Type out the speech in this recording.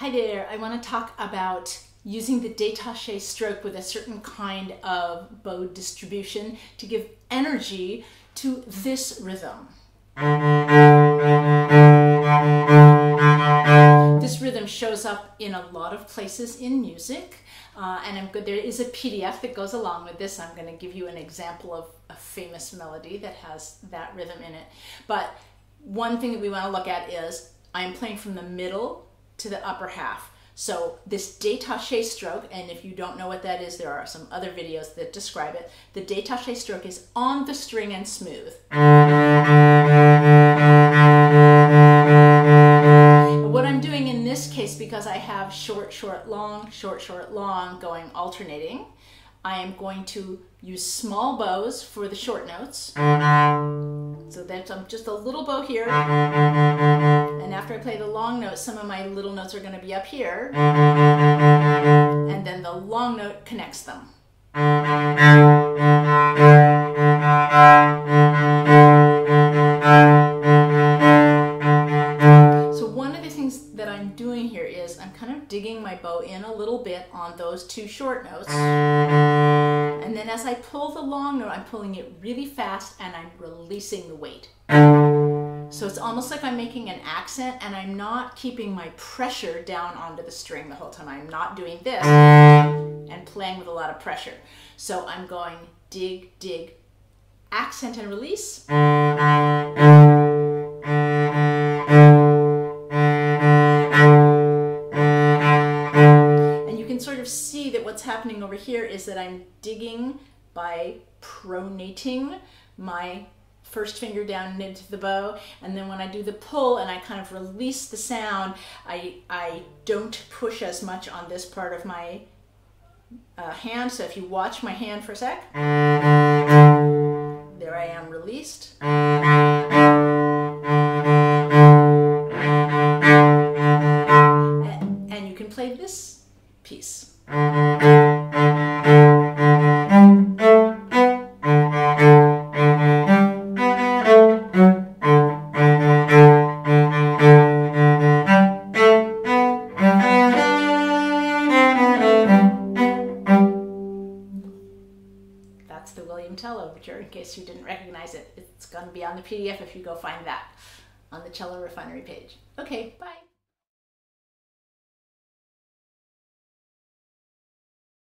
Hi there, I want to talk about using the détaché stroke with a certain kind of bow distribution to give energy to this rhythm. This rhythm shows up in a lot of places in music, uh, and I'm good. There is a PDF that goes along with this. I'm going to give you an example of a famous melody that has that rhythm in it. But one thing that we want to look at is I am playing from the middle to the upper half. So this détaché stroke, and if you don't know what that is, there are some other videos that describe it. The détaché stroke is on the string and smooth. What I'm doing in this case, because I have short, short, long, short, short, long going alternating, I am going to use small bows for the short notes. So that's um, just a little bow here. Play the long notes, some of my little notes are going to be up here. And then the long note connects them. So one of the things that I'm doing here is I'm kind of digging my bow in a little bit on those two short notes. And then as I pull the long note, I'm pulling it really fast and I'm releasing the weight. So it's almost like I'm making an accent and I'm not keeping my pressure down onto the string the whole time. I'm not doing this and playing with a lot of pressure. So I'm going dig, dig, accent and release. And you can sort of see that what's happening over here is that I'm digging by pronating my first finger down into the bow. And then when I do the pull and I kind of release the sound I, I don't push as much on this part of my uh, hand. So if you watch my hand for a sec. There I am released. And, and you can play this piece Tell Overture, in case you didn't recognize it. It's going to be on the PDF if you go find that on the Cello Refinery page. Okay, bye.